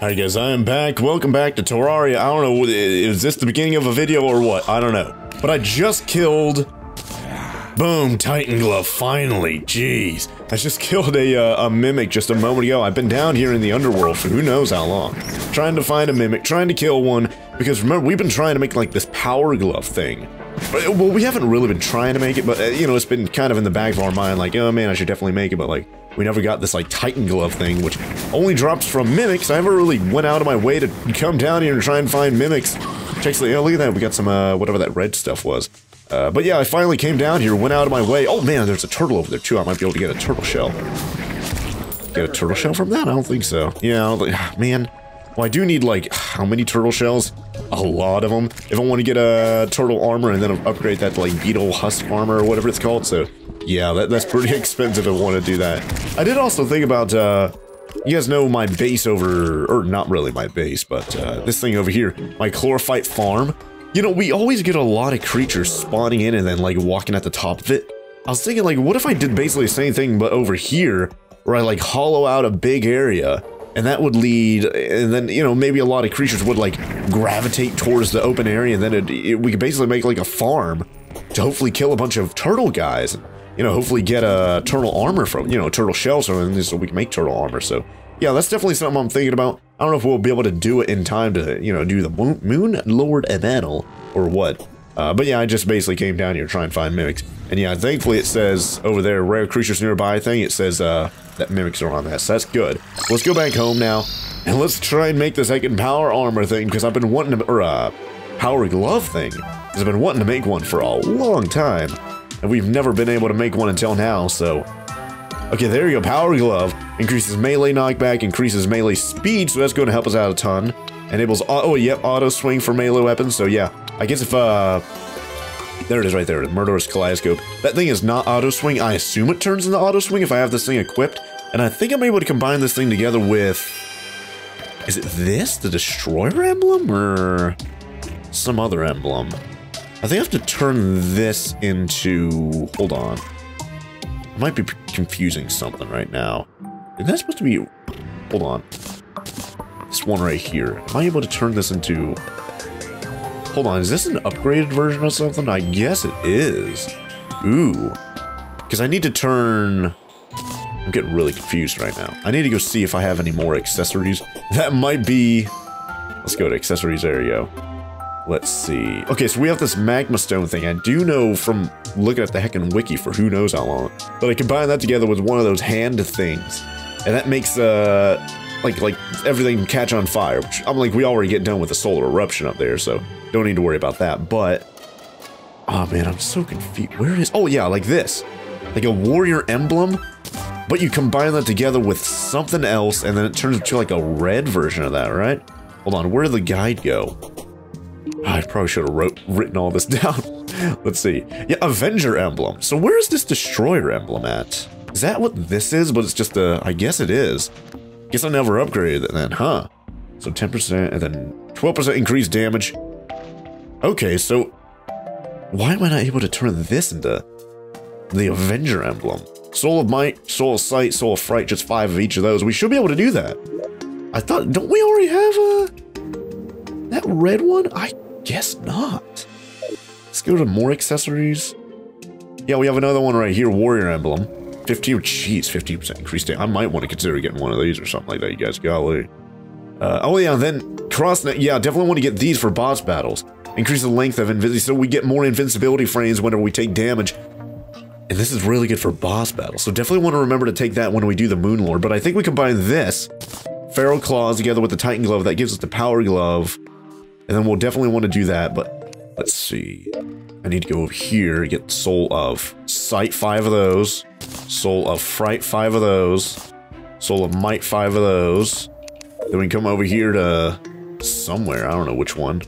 Alright guys, I am back. Welcome back to Terraria. I don't know, is this the beginning of a video or what? I don't know. But I just killed... Boom, Titan Glove, finally, jeez. I just killed a, uh, a Mimic just a moment ago. I've been down here in the Underworld for who knows how long. Trying to find a Mimic, trying to kill one, because remember, we've been trying to make like this Power Glove thing. But, well, we haven't really been trying to make it, but, uh, you know, it's been kind of in the back of our mind, like, oh man, I should definitely make it, but like, we never got this like Titan Glove thing, which only drops from mimics. I never really went out of my way to come down here and try and find mimics. Check, oh, look at that, we got some, uh, whatever that red stuff was. Uh, but yeah, I finally came down here, went out of my way. Oh man, there's a turtle over there too. I might be able to get a turtle shell. Get a turtle shell from that? I don't think so. Yeah, think, man. Well, I do need like, how many turtle shells? A lot of them. If I want to get a turtle armor and then upgrade that to like beetle husk armor or whatever it's called. So yeah, that, that's pretty expensive to want to do that. I did also think about, uh, you guys know my base over, or not really my base, but uh, this thing over here, my chlorophyte farm. You know, we always get a lot of creatures spawning in and then like walking at the top of it. I was thinking like, what if I did basically the same thing but over here, where I like hollow out a big area, and that would lead, and then, you know, maybe a lot of creatures would like gravitate towards the open area, and then it, it, we could basically make like a farm to hopefully kill a bunch of turtle guys and, you know, hopefully get a turtle armor from, you know, turtle shells from so we can make turtle armor. So, yeah, that's definitely something I'm thinking about. I don't know if we'll be able to do it in time to, you know, do the Moon, Lord battle or what. Uh, but yeah, I just basically came down here to try and find mimics. And yeah, thankfully it says over there, rare creatures nearby thing, it says uh, that mimics are on that, so that's good. Let's go back home now, and let's try and make the second power armor thing, because I've been wanting to, or uh, power glove thing, because I've been wanting to make one for a long time and we've never been able to make one until now, so... Okay, there you go, Power Glove. Increases melee knockback, increases melee speed, so that's going to help us out a ton. Enables, oh, yep, auto swing for melee weapons, so yeah. I guess if, uh... There it is right there, the Murderous Kaleidoscope. That thing is not auto swing. I assume it turns into auto swing if I have this thing equipped. And I think I'm able to combine this thing together with... Is it this? The Destroyer emblem? Or some other emblem? I think I have to turn this into... Hold on. I might be confusing something right now. Is that supposed to be... Hold on. This one right here. Am I able to turn this into... Hold on, is this an upgraded version of something? I guess it is. Ooh. Because I need to turn... I'm getting really confused right now. I need to go see if I have any more accessories. That might be... Let's go to accessories, there you go. Let's see. Okay, so we have this magma stone thing. I do know from looking at the heckin' wiki for who knows how long, but I combine that together with one of those hand things, and that makes, uh, like, like everything catch on fire, which I'm like, we already get done with the solar eruption up there, so don't need to worry about that, but, oh man, I'm so confused. Where is, oh yeah, like this. Like a warrior emblem, but you combine that together with something else, and then it turns into like a red version of that, right? Hold on, where did the guide go? Ah, I probably should have wrote written all this down. Let's see. Yeah, Avenger emblem. So where is this Destroyer emblem at? Is that what this is? But it's just a... I guess it is. Guess I never upgraded it then, huh? So 10% and then 12% increased damage. Okay, so... Why am I not able to turn this into the Avenger emblem? Soul of Might, Soul of Sight, Soul of Fright, just five of each of those. We should be able to do that. I thought, don't we already have a... That red one? I Guess not. Let's go to more accessories. Yeah, we have another one right here, Warrior Emblem. 15, jeez, 15% increased damage. I might want to consider getting one of these or something like that, you guys. Golly. Uh, oh yeah, then Crossnet, yeah, definitely want to get these for boss battles. Increase the length of invincibility, so we get more invincibility frames whenever we take damage. And this is really good for boss battles, so definitely want to remember to take that when we do the Moon Lord. But I think we combine this, Feral Claws, together with the Titan Glove, that gives us the Power Glove. And then we'll definitely want to do that, but let's see. I need to go over here, get Soul of Sight, five of those. Soul of Fright, five of those. Soul of Might, five of those. Then we come over here to somewhere, I don't know which one.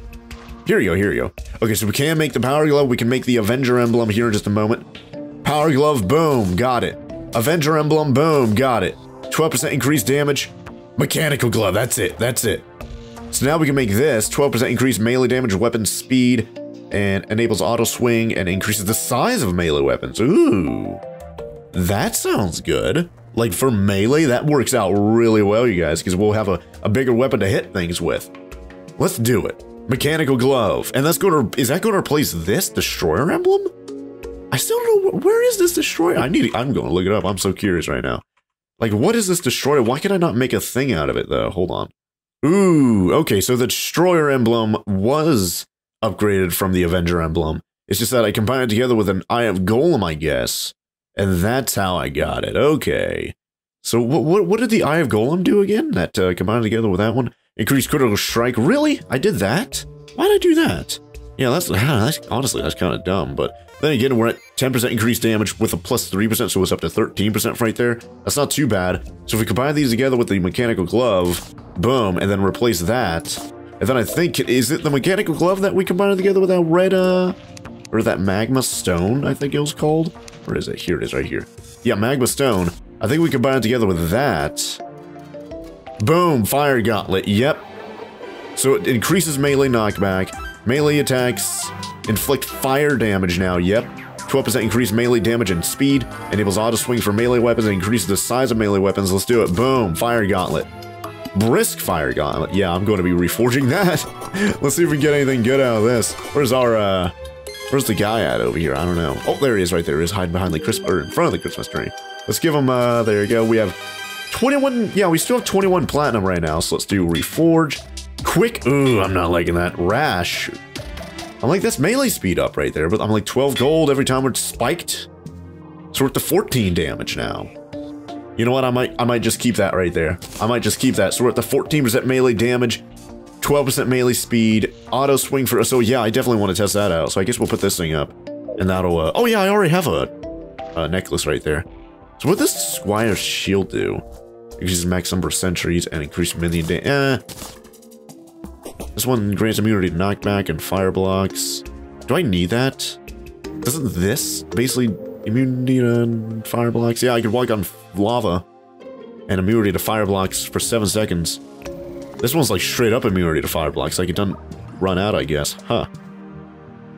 Here you go, here you go. Okay, so we can make the Power Glove, we can make the Avenger Emblem here in just a moment. Power Glove, boom, got it. Avenger Emblem, boom, got it. 12% increased damage. Mechanical Glove, that's it, that's it. So now we can make this 12% increased melee damage, weapon speed, and enables auto swing and increases the size of melee weapons. Ooh, that sounds good. like for melee, that works out really well, you guys, because we'll have a, a bigger weapon to hit things with. Let's do it. Mechanical glove. And that's going to, is that going to replace this destroyer emblem? I still don't know, where is this destroyer? I need, I'm going to look it up. I'm so curious right now. Like, what is this destroyer? Why can I not make a thing out of it, though? Hold on. Ooh, okay, so the destroyer emblem was upgraded from the Avenger emblem. It's just that I combined it together with an Eye of Golem, I guess. And that's how I got it. Okay. So what what, what did the Eye of Golem do again? That uh, combined together with that one? Increased critical strike. Really? I did that? Why did I do that? Yeah, that's, that's honestly, that's kind of dumb. But then again, we're at 10% increased damage with a plus 3%, so it's up to 13% right there. That's not too bad. So if we combine these together with the mechanical glove, boom, and then replace that, and then I think, is it the mechanical glove that we combined together with that red, uh, or that magma stone, I think it was called? Where is it? Here it is right here. Yeah, magma stone. I think we combine it together with that. Boom, fire gauntlet, yep. So it increases melee knockback, melee attacks, inflict fire damage now, yep. 12% increased melee damage and speed, enables auto swing for melee weapons and increases the size of melee weapons. Let's do it. Boom, fire gauntlet. Brisk Fire Gauntlet. Yeah, I'm going to be reforging that. Let's see if we can get anything good out of this. Where's our, uh... Where's the guy at over here? I don't know. Oh, there he is right there. He's hiding behind the Christmas... Or in front of the Christmas tree. Let's give him, uh... There you go. We have 21... Yeah, we still have 21 Platinum right now, so let's do Reforge. Quick... Ooh, I'm not liking that. Rash. I'm like, that's melee speed up right there, but I'm like 12 gold every time we're spiked. So we're at the 14 damage now. You know what? I might I might just keep that right there. I might just keep that. So we're at the 14% melee damage, 12% melee speed, auto swing for... So yeah, I definitely want to test that out. So I guess we'll put this thing up. And that'll... Uh, oh yeah, I already have a, a necklace right there. So what does Squire's shield do? Increases max number of sentries and increase minion damage. Eh. This one grants immunity to knockback and fire blocks. Do I need that? Doesn't this basically immunity to fire blocks? Yeah, I could walk on lava and immunity to fire blocks for 7 seconds. This one's like straight up immunity to fire blocks, like it doesn't run out, I guess. Huh.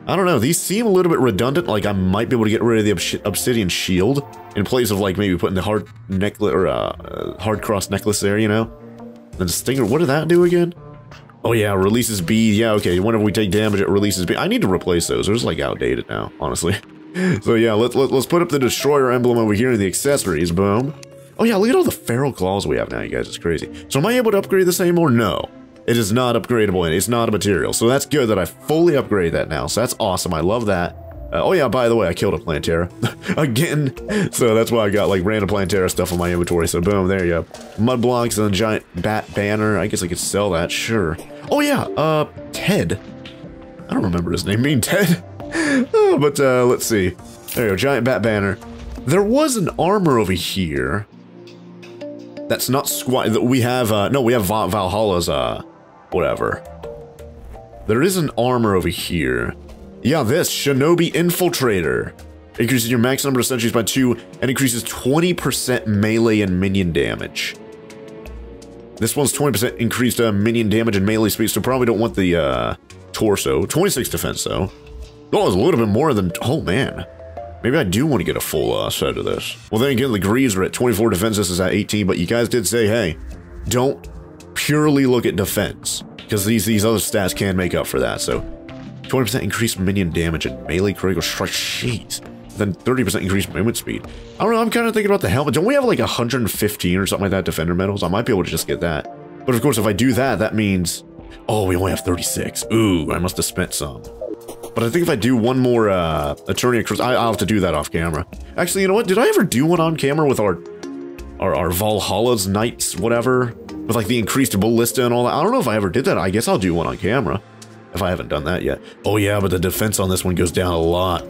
I don't know, these seem a little bit redundant, like I might be able to get rid of the obsidian shield in place of like maybe putting the hard necklace or uh, hard cross necklace there, you know? The stinger, what did that do again? Oh yeah, releases B. Yeah, okay, whenever we take damage, it releases B. I need to replace those. Are just like outdated now, honestly. so yeah, let, let, let's put up the Destroyer emblem over here in the accessories. Boom. Oh yeah, look at all the feral claws we have now, you guys. It's crazy. So am I able to upgrade this anymore? No. It is not upgradable, and it's not a material. So that's good that I fully upgrade that now. So that's awesome. I love that. Uh, oh yeah, by the way, I killed a Plantera. Again. So that's why I got like random Plantera stuff on my inventory. So boom, there you go. Mud blocks and a giant bat banner. I guess I could sell that, sure. Oh yeah, uh, Ted. I don't remember his name. Mean Ted? oh, but uh, let's see. There you go, giant bat banner. There was an armor over here. That's not squat. We have, uh, no, we have Val Valhalla's, uh, whatever. There is an armor over here. Yeah, this, Shinobi Infiltrator. Increases your max number of sentries by 2 and increases 20% melee and minion damage. This one's 20% increased uh, minion damage and melee speed, so probably don't want the uh, torso. 26 defense, though. Oh, it's a little bit more than... Oh, man. Maybe I do want to get a full uh, set of this. Well, then again, the Greaves are at 24 defense. This is at 18, but you guys did say, hey, don't purely look at defense. Because these, these other stats can make up for that. So, 20% increased minion damage and melee critical strike. Jeez. Then 30% increased movement speed. I don't know, I'm kind of thinking about the helmet. Don't we have like 115 or something like that defender medals? I might be able to just get that. But of course, if I do that, that means... Oh, we only have 36. Ooh, I must have spent some. But I think if I do one more uh, Attorney Cross, I'll have to do that off camera. Actually, you know what? Did I ever do one on camera with our our, our Valhalla's Knights, whatever? With like the increased ballista and all that? I don't know if I ever did that. I guess I'll do one on camera. If I haven't done that yet. Oh yeah, but the defense on this one goes down a lot.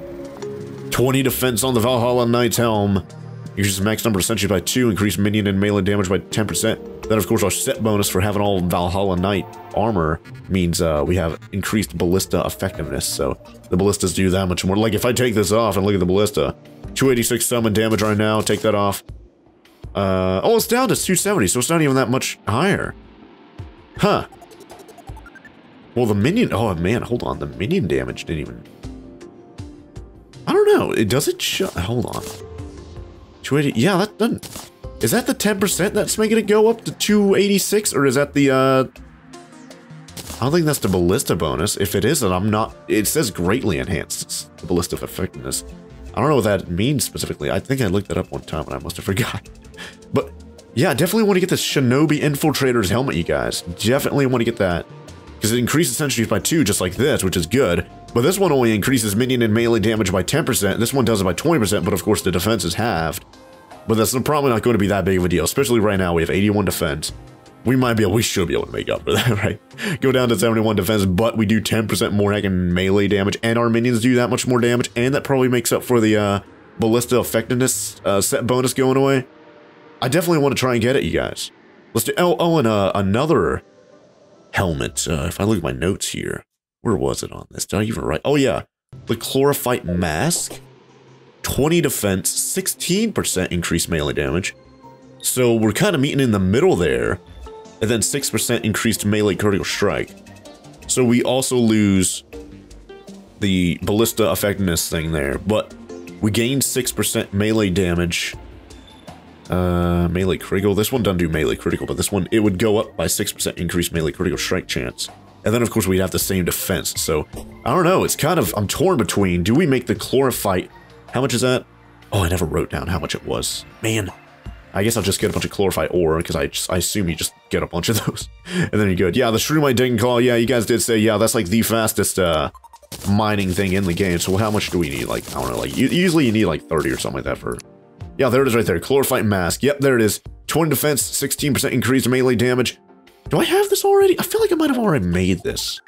20 defense on the Valhalla Knight's helm. Increases max number of sentries by 2, increase minion and melee damage by 10%. Then, of course, our set bonus for having all Valhalla Knight armor means uh, we have increased ballista effectiveness, so the ballistas do that much more. Like, if I take this off and look at the ballista, 286 summon damage right now, take that off. Uh, oh, it's down to 270, so it's not even that much higher. Huh. Well, the minion... Oh, man, hold on. The minion damage didn't even... I don't know. It Does it. Hold on. 280... Yeah, that doesn't... Is that the 10% that's making it go up to 286, or is that the, uh... I don't think that's the ballista bonus. If it isn't, I'm not... It says greatly enhanced. It's the ballistic effectiveness. I don't know what that means specifically. I think I looked that up one time and I must have forgot. But yeah, definitely want to get the Shinobi Infiltrator's helmet, you guys. Definitely want to get that. Because it increases sentries by 2, just like this, which is good. But this one only increases minion and melee damage by 10%. This one does it by 20%, but of course the defense is halved. But that's probably not going to be that big of a deal, especially right now. We have 81 defense. We might be able, we should be able to make up for that, right? Go down to 71 defense, but we do 10% more hacking melee damage, and our minions do that much more damage, and that probably makes up for the uh, ballista effectiveness uh, set bonus going away. I definitely want to try and get it, you guys. Let's do, oh, oh and uh, another helmet. Uh, if I look at my notes here, where was it on this? Did I even write? Oh, yeah. The Chlorophyte Mask. 20 defense, 16% increased melee damage. So we're kind of meeting in the middle there and then 6% increased melee critical strike. So we also lose the ballista effectiveness thing there, but we gain 6% melee damage. Uh, melee critical. This one doesn't do melee critical, but this one, it would go up by 6% increased melee critical strike chance. And then, of course, we'd have the same defense. So, I don't know. It's kind of, I'm torn between, do we make the chlorophyte? How much is that? Oh, I never wrote down how much it was. Man, I guess I'll just get a bunch of chlorophyte ore, because I, just, I assume you just get a bunch of those. and then you're good. Yeah, the Shroomite Digging Claw, yeah, you guys did say, yeah, that's like the fastest uh, mining thing in the game. So how much do we need? Like, I don't know, like, usually you need like 30 or something like that for... Yeah, there it is right there. Chlorophyte Mask. Yep, there it is. 20 defense, 16% increased melee damage. Do I have this already? I feel like I might have already made this.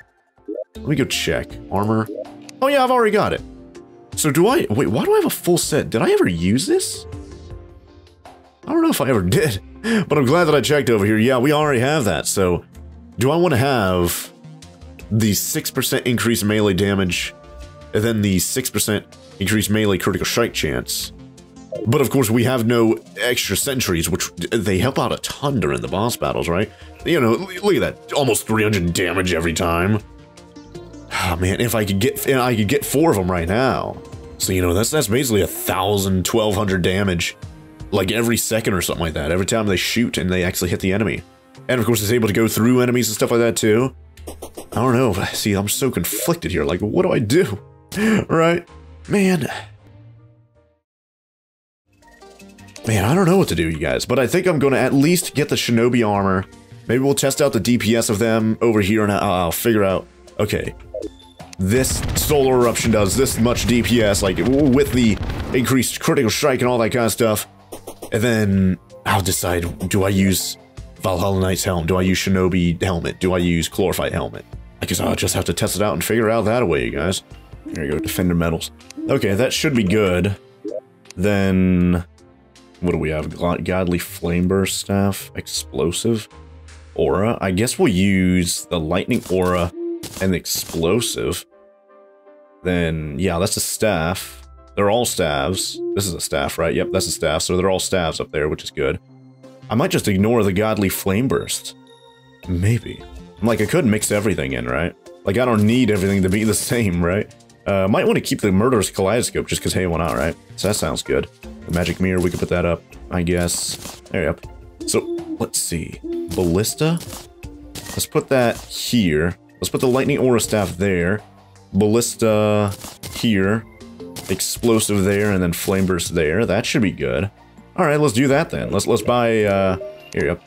Let me go check. Armor. Oh yeah, I've already got it. So do I... Wait, why do I have a full set? Did I ever use this? I don't know if I ever did, but I'm glad that I checked over here. Yeah, we already have that, so do I want to have the 6% increased melee damage and then the 6% increased melee critical strike chance? But of course, we have no extra sentries, which they help out a ton during the boss battles, right? You know, look at that, almost 300 damage every time. Oh man, if I could get, I could get four of them right now. So you know, that's that's basically a thousand, twelve hundred damage like every second or something like that, every time they shoot and they actually hit the enemy. And of course it's able to go through enemies and stuff like that too. I don't know, see, I'm so conflicted here, like, what do I do? right? Man. Man, I don't know what to do, you guys, but I think I'm going to at least get the Shinobi armor. Maybe we'll test out the DPS of them over here and I'll, I'll figure out, okay, this solar eruption does this much DPS, like, with the increased critical strike and all that kind of stuff. And then I'll decide, do I use Valhalla Knight's helm? Do I use Shinobi helmet? Do I use Chlorophyte helmet? I guess I'll just have to test it out and figure out that way, you guys. There you go, Defender medals. Okay, that should be good. Then, what do we have? Godly Flame Burst Staff, Explosive, Aura. I guess we'll use the Lightning Aura and Explosive. Then, yeah, that's a staff. They're all staves. This is a staff, right? Yep, that's a staff. So they're all staves up there, which is good. I might just ignore the godly flame burst. Maybe. I'm Like, I could mix everything in, right? Like, I don't need everything to be the same, right? Uh, might want to keep the murderous kaleidoscope just because, hey, why not, right? So that sounds good. The magic mirror, we could put that up, I guess. There you go. So, let's see. Ballista? Let's put that here. Let's put the lightning aura staff there. Ballista here explosive there and then flame burst there. That should be good. All right, let's do that then. Let's let's buy uh here go.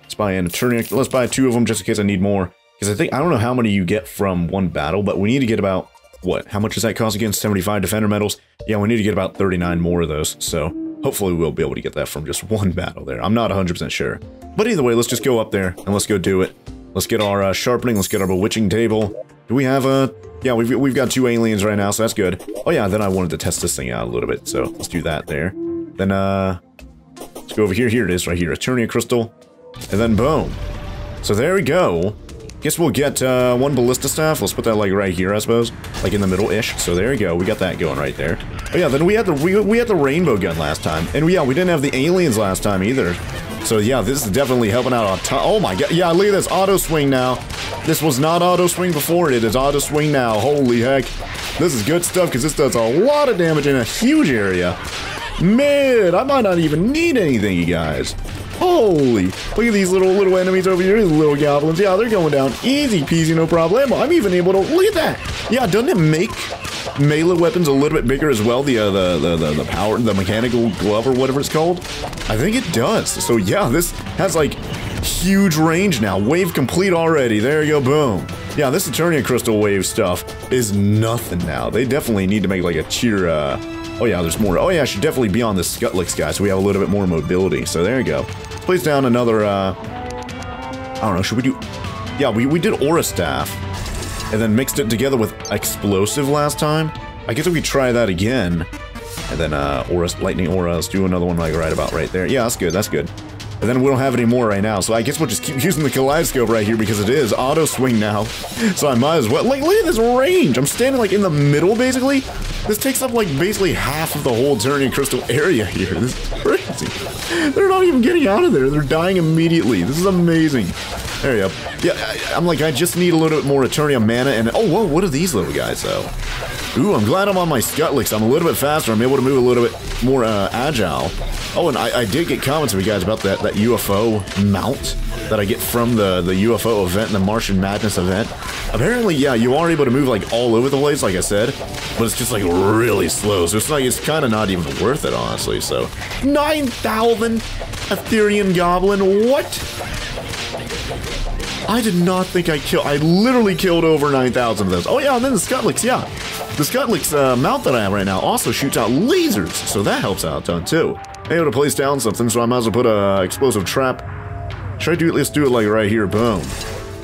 Let's buy an Eternia. Let's buy two of them just in case I need more. Because I think I don't know how many you get from one battle, but we need to get about what? How much does that cost again? 75 defender medals. Yeah, we need to get about 39 more of those. So hopefully we'll be able to get that from just one battle there. I'm not 100% sure. But either way, let's just go up there and let's go do it. Let's get our uh, sharpening. Let's get our bewitching table. Do we have a yeah, we've, we've got two aliens right now, so that's good. Oh yeah, then I wanted to test this thing out a little bit, so let's do that there. Then, uh, let's go over here. Here it is, right here. Eternia Crystal. And then boom. So there we go. Guess we'll get uh, one ballista staff. Let's put that like right here, I suppose, like in the middle-ish. So there we go. We got that going right there. Oh yeah, then we had the we, we had the rainbow gun last time, and yeah, we didn't have the aliens last time either. So yeah, this is definitely helping out a ton. Oh my god, yeah, look at this auto swing now. This was not auto swing before, it is auto swing now. Holy heck. This is good stuff because this does a lot of damage in a huge area. Man, I might not even need anything, you guys. Holy, look at these little little enemies over here, these little goblins. Yeah, they're going down easy peasy, no problem. I'm even able to, look at that. Yeah, doesn't it make melee weapons a little bit bigger as well? The, uh, the, the, the, the power, the mechanical glove or whatever it's called? I think it does. So yeah, this has like huge range now. Wave complete already. There you go, boom. Yeah, this Eternia Crystal Wave stuff is nothing now. They definitely need to make like a cheer, uh, Oh yeah, there's more. Oh yeah, I should definitely be on the Scutlix guy so we have a little bit more mobility. So there you go. Place down another, uh... I don't know, should we do... Yeah, we, we did Aura Staff. And then mixed it together with Explosive last time. I guess if we try that again. And then, uh, Aura, Lightning Aura, let's do another one like right about right there. Yeah, that's good, that's good. And then we don't have any more right now, so I guess we'll just keep using the Kaleidoscope right here because it is auto swing now. So I might as well. Like, look at this range! I'm standing like in the middle, basically. This takes up like basically half of the whole Eternia Crystal area here. This is crazy. They're not even getting out of there. They're dying immediately. This is amazing. There you go. Yeah, I, am like, I just need a little bit more Eternia mana and... Oh, whoa, what are these little guys, though? Ooh, I'm glad I'm on my Scutlix. I'm a little bit faster. I'm able to move a little bit more uh, agile. Oh, and I, I, did get comments from you guys about that, that UFO mount that I get from the, the UFO event and the Martian Madness event. Apparently, yeah, you are able to move like all over the place, like I said, but it's just like really slow. So it's like it's kind of not even worth it, honestly. So 9,000 Etherian Goblin, what? I did not think I killed. I literally killed over 9,000 of those. Oh yeah, and then the Scutlix, yeah. The Scutlix uh, mount that I have right now also shoots out lasers, so that helps out a ton too i able to place down something, so I might as well put a explosive trap. Should I do it? Let's do it like right here. Boom.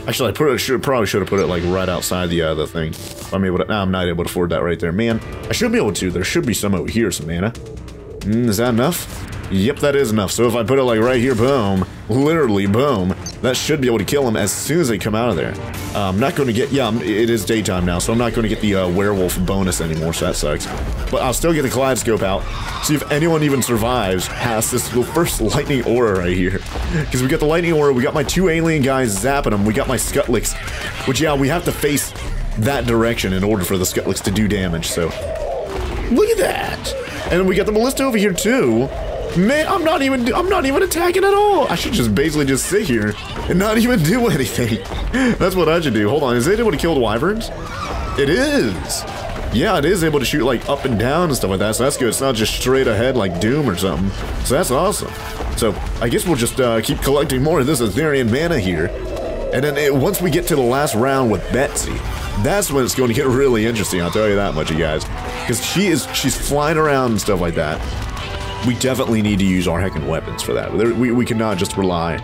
Actually, I put it. Should probably should have put it like right outside the uh, the thing. I'm able to. Nah, I'm not able to afford that right there, man. I should be able to. There should be some over here, some mana. Mm, is that enough? Yep, that is enough. So if I put it like right here, boom, literally boom, that should be able to kill them as soon as they come out of there. Uh, I'm not going to get, yeah, it is daytime now, so I'm not going to get the uh, werewolf bonus anymore, so that sucks. But I'll still get the kaleidoscope out, see if anyone even survives past this first lightning aura right here. Because we got the lightning aura, we got my two alien guys zapping them, we got my Scutlix, which, yeah, we have to face that direction in order for the Scutlix to do damage, so... Look at that! And we got the Ballista over here, too. Man, I'm not even I'm not even attacking at all. I should just basically just sit here and not even do anything. That's what I should do. Hold on, is it able to kill the wyverns? It is. Yeah, it is able to shoot like up and down and stuff like that, so that's good. It's not just straight ahead like Doom or something. So that's awesome. So I guess we'll just uh, keep collecting more of this Etherian mana here. And then it, once we get to the last round with Betsy, that's when it's going to get really interesting, I'll tell you that much, you guys. Because she is, she's flying around and stuff like that we definitely need to use our heckin' weapons for that. We, we cannot just rely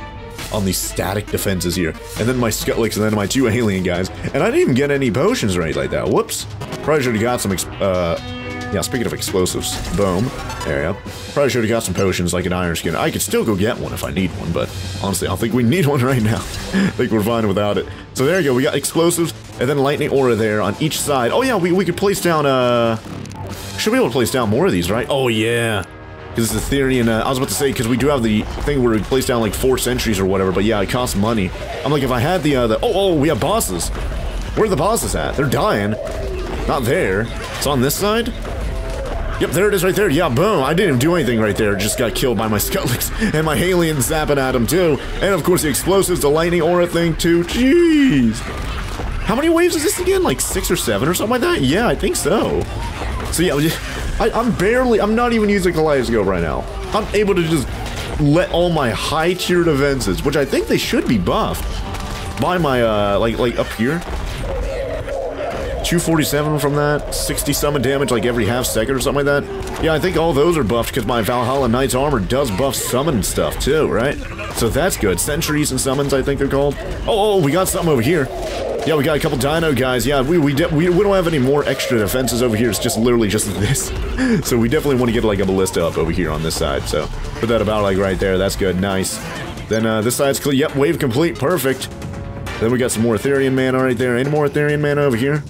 on these static defenses here. And then my Scutlix and then my two alien guys. And I didn't even get any potions or anything like that. Whoops. Probably should have got some, uh, yeah, speaking of explosives, boom. There you go. Probably should have got some potions like an iron skin. I could still go get one if I need one, but honestly, I don't think we need one right now. I think we're fine without it. So there you go. We got explosives and then lightning aura there on each side. Oh yeah, we, we could place down, uh... Should be able to place down more of these, right? Oh yeah. Because it's Etherian, uh, I was about to say, because we do have the thing where we place down like four sentries or whatever, but yeah, it costs money. I'm like, if I had the, uh, the, oh, oh, we have bosses. Where are the bosses at? They're dying. Not there. It's on this side? Yep, there it is right there. Yeah, boom. I didn't even do anything right there. Just got killed by my Scutlix and my Alien zapping at him too. And of course the explosives, the lightning aura thing too. Jeez. How many waves is this again? Like six or seven or something like that? Yeah, I think so. So yeah, I, am barely, I'm not even using Kaleidoscope right now. I'm able to just let all my high tiered defenses, which I think they should be buffed, by my, uh, like, like up here. 247 from that, 60 summon damage like every half second or something like that. Yeah, I think all those are buffed because my Valhalla Knight's armor does buff summon stuff too, right? So that's good. Sentries and summons, I think they're called. Oh, oh, we got something over here. Yeah, we got a couple dino guys. Yeah, we we, we we don't have any more extra defenses over here. It's just literally just this. so we definitely want to get like a ballista up over here on this side. So put that about like right there. That's good. Nice. Then uh, this side's clear. Yep, wave complete. Perfect. Then we got some more Etherian mana right there. Any more Etherian mana over here?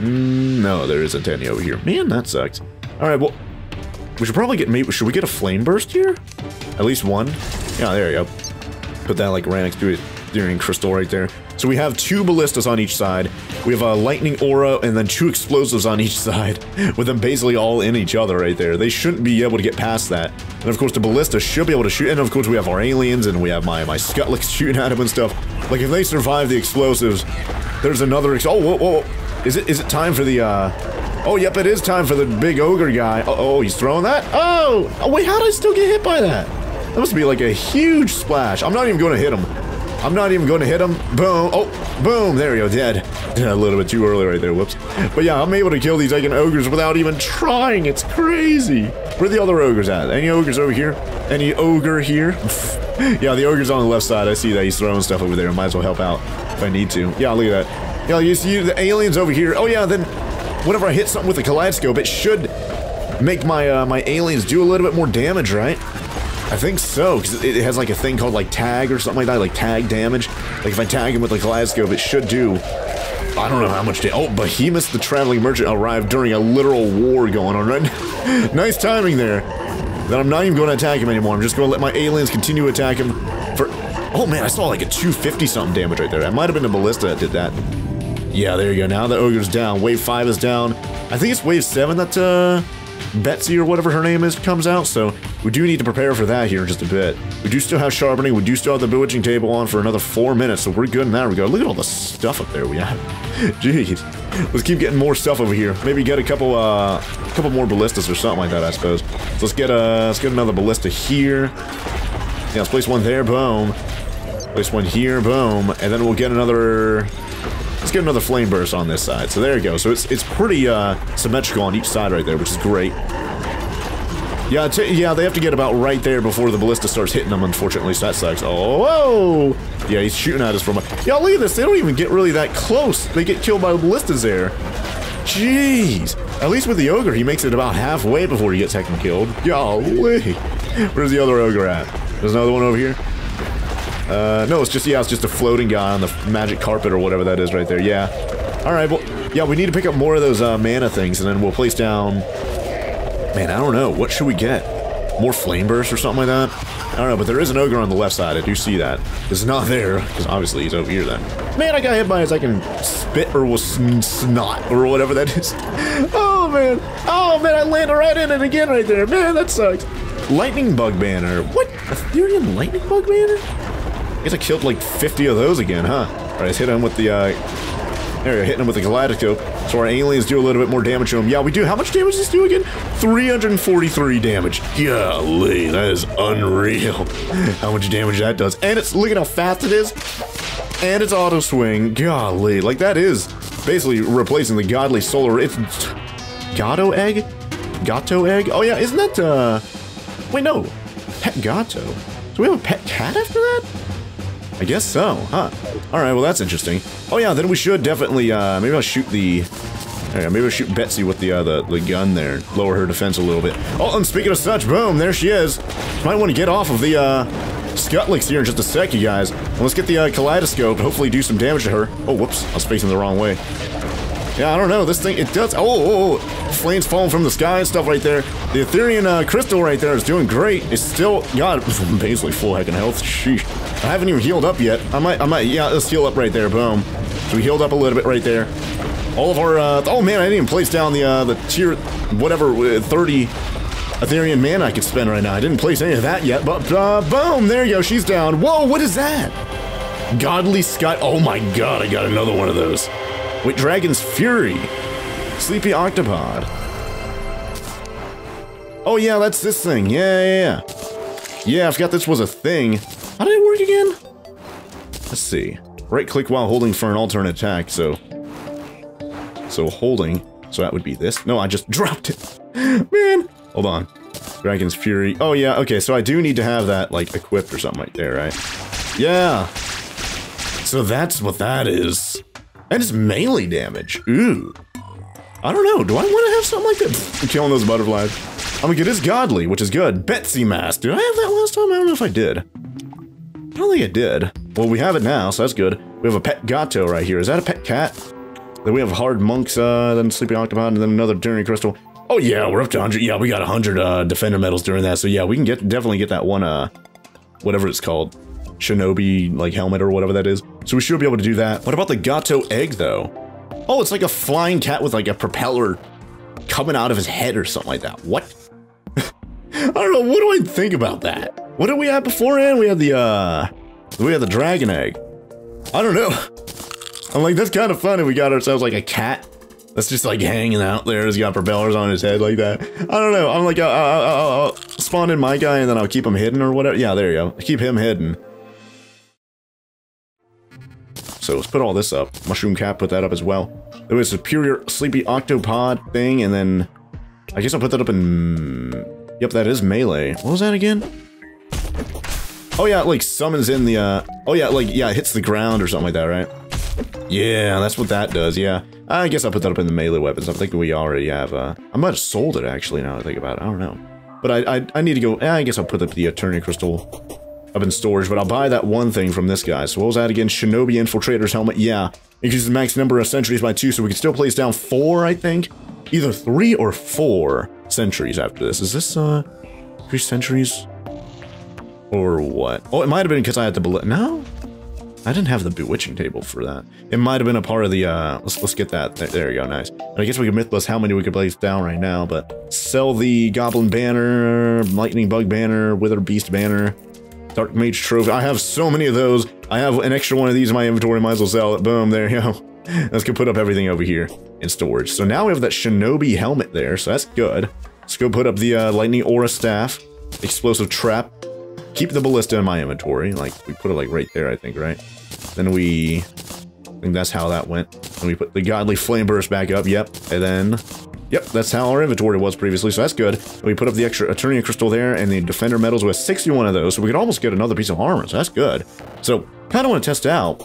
Mm, no, there isn't any over here. Man, that sucks. All right, well, we should probably get. Maybe should we get a flame burst here? At least one. Yeah, there you go. Put that like right next to it. Therian Crystal right there. So we have two ballistas on each side. We have a lightning aura and then two explosives on each side, with them basically all in each other right there. They shouldn't be able to get past that. And of course, the ballista should be able to shoot. And of course, we have our aliens and we have my my Scutlix shooting at them and stuff. Like if they survive the explosives, there's another. Ex oh, whoa, whoa, whoa! Is it is it time for the? uh... Oh, yep, it is time for the big ogre guy. Uh oh, he's throwing that. Oh, oh wait, how did I still get hit by that? That must be like a huge splash. I'm not even going to hit him. I'm not even going to hit him. Boom. Oh, boom. There we go. Dead. a little bit too early right there. Whoops. But yeah, I'm able to kill these Aiken ogres without even trying. It's crazy. Where are the other ogres at? Any ogres over here? Any ogre here? yeah, the ogre's on the left side. I see that he's throwing stuff over there. Might as well help out if I need to. Yeah, look at that. Yeah, you see the aliens over here. Oh yeah, then whenever I hit something with the kaleidoscope, it should make my uh, my aliens do a little bit more damage, right? I think so, because it has like a thing called like tag or something like that, like tag damage. Like if I tag him with like kaleidoscope, it should do. I don't know how much. Oh, Behemoth the Traveling Merchant arrived during a literal war going on, right? nice timing there. Then I'm not even going to attack him anymore. I'm just going to let my aliens continue to attack him for... Oh man, I saw like a 250 something damage right there. That might have been a ballista that did that. Yeah, there you go. Now the ogre's down. Wave 5 is down. I think it's wave 7 that, uh... Betsy or whatever her name is comes out, so we do need to prepare for that here in just a bit. We do still have sharpening, we do still have the bewitching table on for another four minutes, so we're good in that regard. Look at all the stuff up there we have. Jeez. Let's keep getting more stuff over here. Maybe get a couple uh a couple more ballistas or something like that, I suppose. So let's get uh let's get another ballista here. Yeah, let's place one there, boom. Place one here, boom. And then we'll get another Let's get another flame burst on this side. So there you go. So it's it's pretty uh, symmetrical on each side right there, which is great. Yeah, yeah, they have to get about right there before the ballista starts hitting them, unfortunately, so that sucks. Oh, whoa! Yeah, he's shooting at us from. Yeah, look at this. They don't even get really that close. They get killed by the ballistas there. Jeez. At least with the ogre, he makes it about halfway before he gets heckin' killed. Golly. Where's the other ogre at? There's another one over here. Uh, no, it's just, yeah, it's just a floating guy on the magic carpet or whatever that is right there. Yeah. Alright, well, yeah, we need to pick up more of those uh, mana things, and then we'll place down... Man, I don't know. What should we get? More flame burst or something like that? I don't know, but there is an ogre on the left side. I do see that. It's not there, because obviously he's over here then. Man, I got hit by his I can spit or was snot or whatever that is. Oh, man. Oh, man, I landed right in it again right there. Man, that sucks. Lightning bug banner. What? A Etherian lightning bug banner? I guess I killed like 50 of those again, huh? Alright, let's hit him with the, uh... There we go, hitting him with the kaleidoscope. So our aliens do a little bit more damage to him. Yeah, we do. How much damage does this do again? 343 damage. Golly, that is unreal. how much damage that does. And it's, look at how fast it is. And it's auto swing. Golly, like that is basically replacing the godly solar. It's Gato egg? Gato egg? Oh yeah, isn't that, uh... Wait, no. Pet Gato. Do we have a pet cat after that? I guess so, huh? Alright, well that's interesting. Oh yeah, then we should definitely, uh, maybe I'll shoot the... Maybe I'll shoot Betsy with the, uh, the, the gun there. Lower her defense a little bit. Oh, and speaking of such, boom, there she is. Might want to get off of the, uh, Scutlix here in just a sec, you guys. Let's get the, uh, Kaleidoscope, hopefully do some damage to her. Oh, whoops, I was facing the wrong way. Yeah, I don't know. This thing, it does. Oh, oh, oh, flames falling from the sky and stuff right there. The Therian uh, crystal right there is doing great. It's still got basically full heckin' health. Sheesh. I haven't even healed up yet. I might, I might, yeah, let's heal up right there. Boom. So we healed up a little bit right there. All of our, uh, oh man, I didn't even place down the, uh, the tier, whatever, uh, 30 Etherian mana I could spend right now. I didn't place any of that yet, but, uh, boom, there you go, she's down. Whoa, what is that? Godly Sky, oh my god, I got another one of those. Wait, Dragon's Fury. Sleepy Octopod. Oh yeah, that's this thing. Yeah, yeah, yeah. Yeah, I forgot this was a thing. How did it work again? Let's see. Right click while holding for an alternate attack, so... So holding. So that would be this. No, I just dropped it. Man! Hold on. Dragon's Fury. Oh yeah, okay, so I do need to have that, like, equipped or something right there, right? Yeah! So that's what that is. And it's melee damage. Ooh. I don't know. Do I want to have something like that? I'm killing those butterflies. I'm gonna get his godly, which is good. Betsy mask. Did I have that last time? I don't know if I did. I don't think I did. Well, we have it now, so that's good. We have a pet gato right here. Is that a pet cat? Then we have hard monks, uh, then sleeping octopod, and then another Journey crystal. Oh yeah, we're up to 100. Yeah, we got 100 uh, defender medals during that. So yeah, we can get definitely get that one, uh, whatever it's called. Shinobi, like, helmet or whatever that is. So we should be able to do that. What about the Gato egg, though? Oh, it's like a flying cat with, like, a propeller coming out of his head or something like that. What? I don't know. What do I think about that? What did we have beforehand? We had the, uh... We had the dragon egg. I don't know. I'm like, that's kind of funny. We got ourselves, like, a cat that's just like hanging out there. He's got propellers on his head like that. I don't know. I'm like, I'll, I'll, I'll, spawn in my guy and then I'll keep him hidden or whatever. Yeah, there you go. Keep him hidden. So let's put all this up. Mushroom Cap, put that up as well. There was a superior sleepy octopod thing, and then I guess I'll put that up in. Yep, that is melee. What was that again? Oh yeah, like summons in the. uh... Oh yeah, like yeah, hits the ground or something like that, right? Yeah, that's what that does. Yeah. I guess I'll put that up in the melee weapons. I'm thinking we already have, uh... I might have sold it, actually, now I think about it. I don't know. But I, I, I need to go... Eh, I guess I'll put up the Eternia Crystal up in storage, but I'll buy that one thing from this guy. So what was that again? Shinobi Infiltrator's helmet? Yeah. Increases the max number of sentries by two, so we can still place down four, I think? Either three or four sentries after this. Is this, uh... Three sentries? Or what? Oh, it might have been because I had the... Bullet. No? I didn't have the bewitching table for that. It might have been a part of the, uh, let's, let's get that. There, there you go, nice. And I guess we could myth how many we could place down right now, but sell the Goblin Banner, Lightning Bug Banner, Wither Beast Banner, Dark Mage Trophy. I have so many of those. I have an extra one of these in my inventory, might as well sell it. Boom, there you go. Let's go put up everything over here in storage. So now we have that Shinobi helmet there, so that's good. Let's go put up the uh, Lightning Aura Staff, Explosive Trap, keep the ballista in my inventory. Like, we put it like right there, I think, right? Then we... I think that's how that went. And we put the Godly Flame Burst back up, yep. And then... Yep, that's how our inventory was previously, so that's good. We put up the extra Eternia Crystal there, and the Defender Medals with 61 of those, so we could almost get another piece of armor, so that's good. So, kind of want to test out.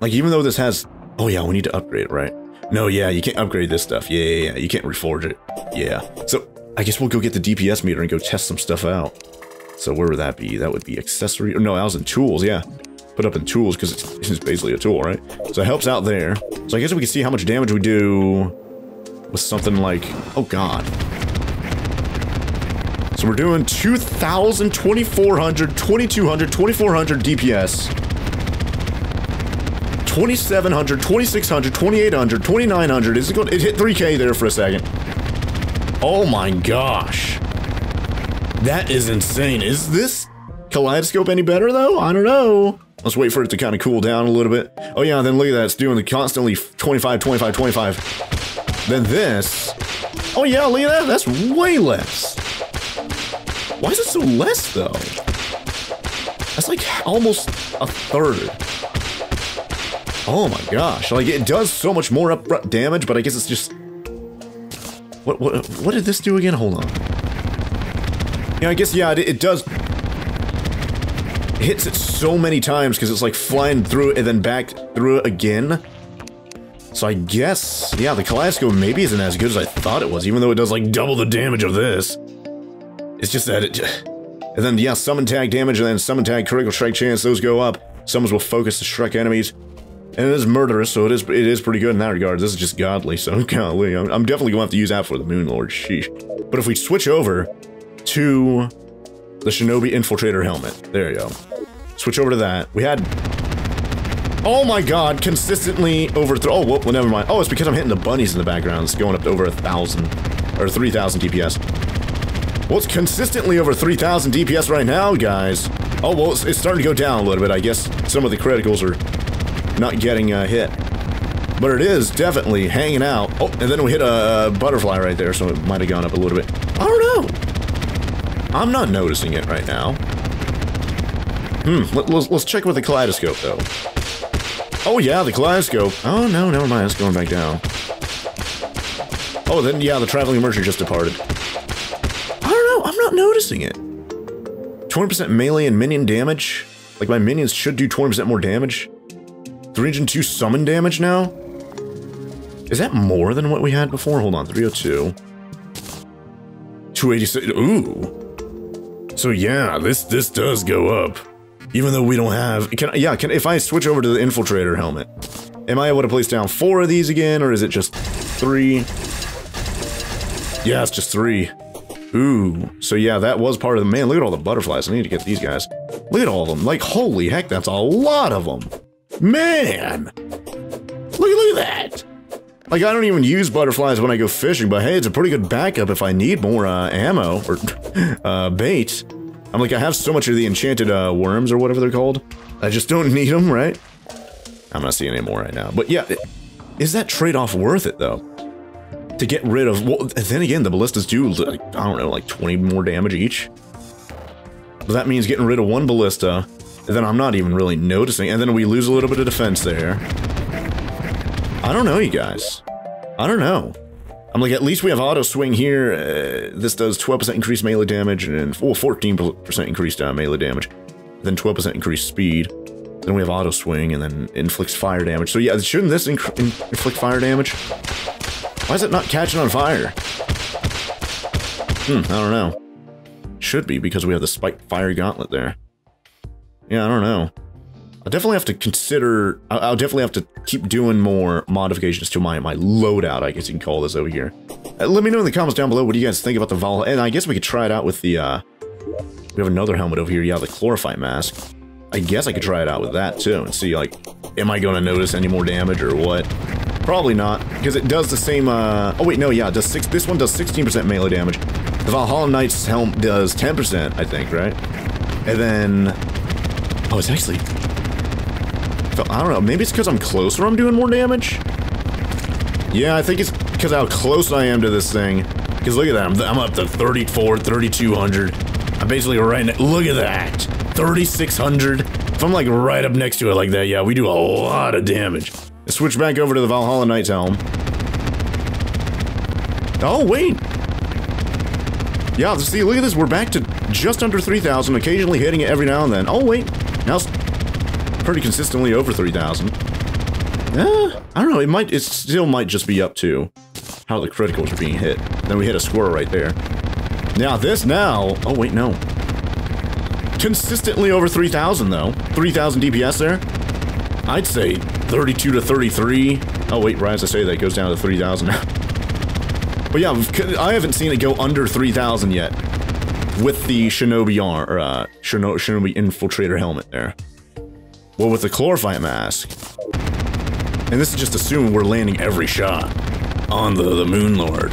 Like, even though this has... Oh yeah, we need to upgrade it, right? No, yeah, you can't upgrade this stuff. Yeah, yeah, yeah, you can't reforge it. Yeah. So, I guess we'll go get the DPS meter and go test some stuff out. So where would that be? That would be accessory. Or no, that was in tools, yeah. Put up in tools because it's, it's, basically a tool, right? So it helps out there. So I guess we can see how much damage we do with something like... Oh, God. So we're doing 2,000, 2,400, 2,200, 2,400 DPS. 2,700, 2,600, 2,800, 2,900. Is it going? It hit 3k there for a second. Oh my gosh. That is insane. Is this Kaleidoscope any better, though? I don't know. Let's wait for it to kind of cool down a little bit. Oh, yeah, then look at that. It's doing the constantly 25, 25, 25. Then this. Oh, yeah, look at that. That's way less. Why is it so less, though? That's like almost a third. Oh my gosh. Like, it does so much more up damage, but I guess it's just... What, what, what did this do again? Hold on. Yeah, I guess, yeah, it, it does... It hits it so many times because it's like flying through it and then back through it again. So I guess, yeah, the Kaleidoscope maybe isn't as good as I thought it was, even though it does like double the damage of this. It's just that it... And then, yeah, summon tag damage and then summon tag critical strike chance, those go up. Summons will focus to strike enemies. And it is murderous, so it is it is pretty good in that regard. This is just godly, so golly, I'm, I'm definitely going to have to use that for the Moon Lord, sheesh. But if we switch over to the Shinobi Infiltrator helmet. There you go. Switch over to that. We had... Oh my god, consistently overthrow- Oh, well, never mind. Oh, it's because I'm hitting the bunnies in the background. It's going up to over a thousand, or 3,000 DPS. Well, it's consistently over 3,000 DPS right now, guys. Oh, well, it's, it's, starting to go down a little bit. I guess some of the criticals are not getting uh, hit. But it is definitely hanging out. Oh, and then we hit a butterfly right there, so it might have gone up a little bit. I don't know. I'm not noticing it right now. Hmm, let, us let's check with the kaleidoscope, though. Oh, yeah, the kaleidoscope. Oh, no, never mind, it's going back down. Oh, then, yeah, the traveling merchant just departed. I don't know, I'm not noticing it. 20% melee and minion damage? Like, my minions should do 20% more damage? 302 summon damage now? Is that more than what we had before? Hold on, 302. 286. Ooh. So yeah, this this does go up. Even though we don't have... Can Yeah, can if I switch over to the Infiltrator helmet, am I able to place down four of these again, or is it just three? Yeah, it's just three. Ooh. So yeah, that was part of the... Man, look at all the butterflies. I need to get these guys. Look at all of them. Like, holy heck, that's a lot of them. Man! Look, look at that! Like, I don't even use butterflies when I go fishing, but hey, it's a pretty good backup if I need more uh, ammo or uh, bait. I'm like, I have so much of the enchanted uh, worms or whatever they're called. I just don't need them, right? I'm not seeing any more right now. But yeah, is that trade-off worth it, though? To get rid of... Well, then again, the ballistas do, like, I don't know, like 20 more damage each? But that means getting rid of one ballista, then I'm not even really noticing, and then we lose a little bit of defense there. I don't know, you guys. I don't know. I'm like, at least we have auto swing here. Uh, this does 12% increased melee damage and well, 14% increased uh, melee damage. Then 12% increased speed. Then we have auto swing and then inflicts fire damage. So yeah, shouldn't this inc inflict fire damage? Why is it not catching on fire? Hmm, I don't know. Should be because we have the spiked fire gauntlet there. Yeah, I don't know. I'll definitely have to consider, I'll, definitely have to keep doing more modifications to my, my loadout, I guess you can call this over here. Uh, let me know in the comments down below what do you guys think about the Valhalla, and I guess we could try it out with the, uh, we have another helmet over here, yeah, the Chlorophyte Mask. I guess I could try it out with that too, and see, like, am I going to notice any more damage or what? Probably not, because it does the same, uh, oh wait, no, yeah, does six, this one does 16% melee damage. The Valhalla Knight's helm does 10%, I think, right? And then, oh, it's actually I don't know, maybe it's because I'm closer I'm doing more damage? Yeah, I think it's because how close I am to this thing. Because look at that, I'm, I'm up to 34, 3200. I'm basically right look at that, 3600. If I'm like right up next to it like that, yeah, we do a lot of damage. Let's switch back over to the Valhalla Knight's Helm. Oh, wait. Yeah, see, look at this, we're back to just under 3,000, occasionally hitting it every now and then. Oh, wait, now pretty consistently over 3,000. Eh, I don't know, it might, it still might just be up to how the criticals are being hit. Then we hit a squirrel right there. Now this now, oh wait, no. Consistently over 3,000 though. 3,000 DPS there. I'd say 32 to 33. Oh wait, right as I say that, goes down to 3,000 now. But yeah, I haven't seen it go under 3,000 yet with the Shinobi arm, or, uh, Shinobi Infiltrator helmet there. Well, with the Chlorophyte Mask, and this is just assuming we're landing every shot on the, the Moon Lord.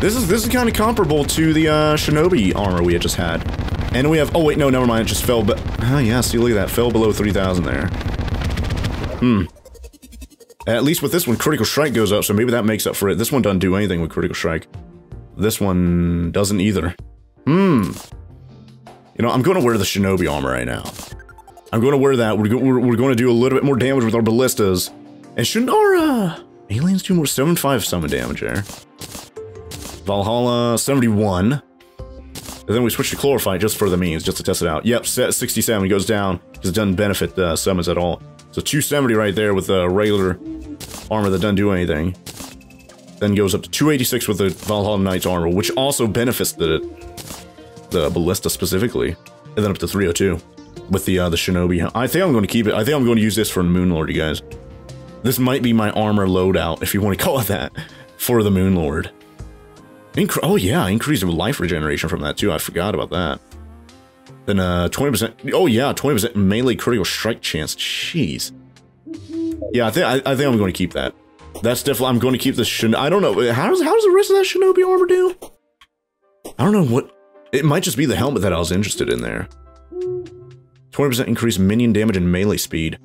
This is this is kind of comparable to the uh, Shinobi armor we had just had. And we have, oh wait, no, never mind, it just fell, but, oh yeah, see, look at that, fell below 3,000 there. Hmm. At least with this one, Critical Strike goes up, so maybe that makes up for it. This one doesn't do anything with Critical Strike. This one doesn't either. Hmm. You know, I'm going to wear the Shinobi armor right now. I'm going to wear that. We're, go we're, we're, going to do a little bit more damage with our ballistas. And shouldn't our uh, aliens do more? 75 summon damage there. Valhalla, 71. And then we switch to Chlorophyte just for the means, just to test it out. Yep, 67 goes down, because it doesn't benefit the uh, summons at all. So 270 right there with the regular armor that doesn't do anything. Then goes up to 286 with the Valhalla Knight's armor, which also benefits the the ballista specifically. And then up to 302 with the uh, the shinobi. I think I'm going to keep it. I think I'm going to use this for Moonlord, you guys. This might be my armor loadout, if you want to call it that, for the Moonlord. Incre oh yeah, increase life regeneration from that too. I forgot about that. Then uh, 20%. Oh yeah, 20% melee critical strike chance. Jeez. Yeah, I think I, I think I'm going to keep that. That's definitely. I'm going to keep the shin. I don't know. How does how does the rest of that shinobi armor do? I don't know what. It might just be the helmet that I was interested in there. 20% increase minion damage and melee speed.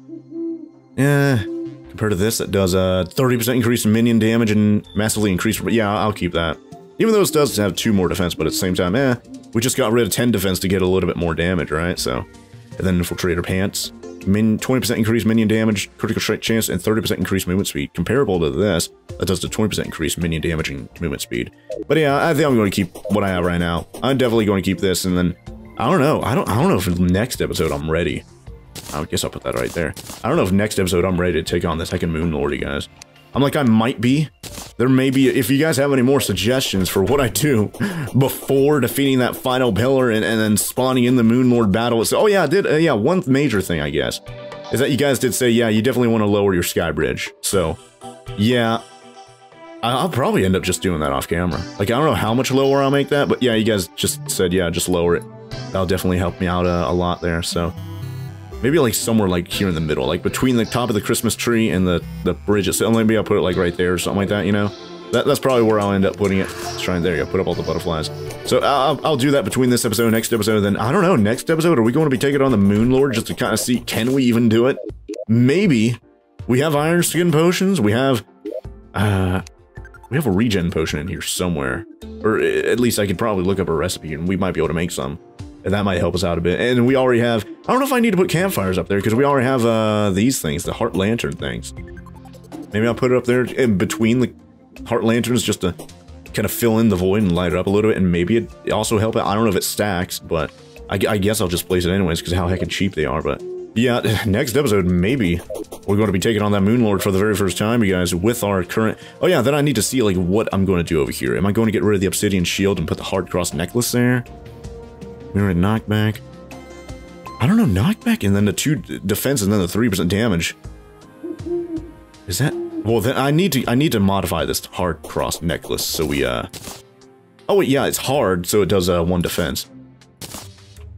Yeah, compared to this, that does a 30% increase in minion damage and massively increase. Yeah, I'll keep that. Even though this does have two more defense, but at the same time, eh, we just got rid of 10 defense to get a little bit more damage, right? So, and then Infiltrator Pants. Min 20% increase minion damage, critical strike chance, and 30% increase movement speed. Comparable to this, that does the 20% increase minion damage and movement speed. But yeah, I think I'm going to keep what I have right now. I'm definitely going to keep this, and then I don't know. I don't. I don't know if next episode I'm ready. I guess I'll put that right there. I don't know if next episode I'm ready to take on the second Moon Lord, you guys. I'm like, I might be. There may be, if you guys have any more suggestions for what I do before defeating that final pillar and, and then spawning in the Moon Lord battle. So, oh yeah, I did, uh, yeah, one major thing, I guess, is that you guys did say, yeah, you definitely want to lower your sky bridge. So, yeah, I'll probably end up just doing that off camera. Like, I don't know how much lower I'll make that, but yeah, you guys just said, yeah, just lower it. That'll definitely help me out uh, a lot there. So maybe like somewhere like here in the middle, like between the top of the Christmas tree and the the bridge. So maybe I'll put it like right there or something like that. You know, that, that's probably where I'll end up putting it. Let's try and there you go, put up all the butterflies. So I'll, I'll do that between this episode and next episode. Then I don't know. Next episode, are we going to be taking on the Moon Lord just to kind of see can we even do it? Maybe. We have Iron Skin potions. We have uh we have a regen potion in here somewhere. Or at least I could probably look up a recipe and we might be able to make some. And that might help us out a bit. And we already have... I don't know if I need to put campfires up there because we already have uh, these things, the heart lantern things. Maybe I'll put it up there in between the heart lanterns just to kind of fill in the void and light it up a little bit. And maybe it also help it. I don't know if it stacks, but I, I guess I'll just place it anyways because how heckin' cheap they are. But yeah, next episode, maybe we're going to be taking on that Moon Lord for the very first time, you guys, with our current... Oh yeah, then I need to see, like, what I'm going to do over here. Am I going to get rid of the Obsidian Shield and put the Hard Cross Necklace there? Going knockback. I don't know, knockback and then the 2 defense and then the 3% damage. Is that... Well, then I need to I need to modify this Hard Cross Necklace so we, uh... Oh, wait, yeah, it's hard, so it does, uh, 1 defense.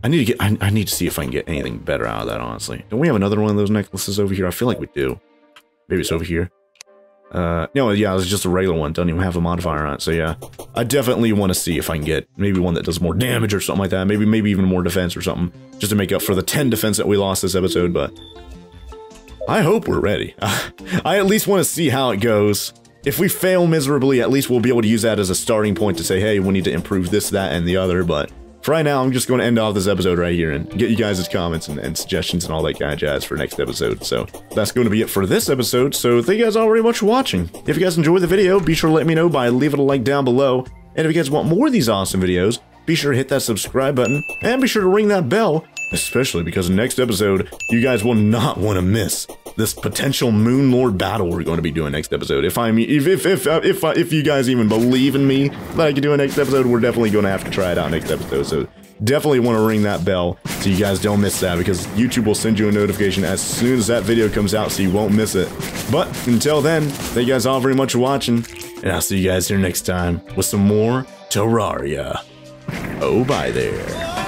I need to get. I, I, need to see if I can get anything better out of that. Honestly, don't we have another one of those necklaces over here? I feel like we do. Maybe it's over here. Uh, no, yeah, it's just a regular one. Doesn't even have a modifier on it. So yeah, I definitely want to see if I can get maybe one that does more damage or something like that. Maybe, maybe even more defense or something, just to make up for the 10 defense that we lost this episode. But I hope we're ready. I at least want to see how it goes. If we fail miserably, at least we'll be able to use that as a starting point to say, hey, we need to improve this, that, and the other. But for right now, I'm just going to end off this episode right here and get you guys' comments and, and, suggestions and all that kind of jazz for next episode. So that's going to be it for this episode. So thank you guys all very much for watching. If you guys enjoyed the video, be sure to let me know by leaving a like down below. And if you guys want more of these awesome videos, be sure to hit that subscribe button and be sure to ring that bell, especially because next episode, you guys will not want to miss this potential Moon Lord battle we're going to be doing next episode. If I'm, if if if uh, if if, if you guys even believe in me that I can do a next episode, we're definitely going to have to try it out next episode. So definitely want to ring that bell so you guys don't miss that because YouTube will send you a notification as soon as that video comes out so you won't miss it. But until then, thank you guys all very much for watching, and I'll see you guys here next time with some more Terraria. Oh, bye there.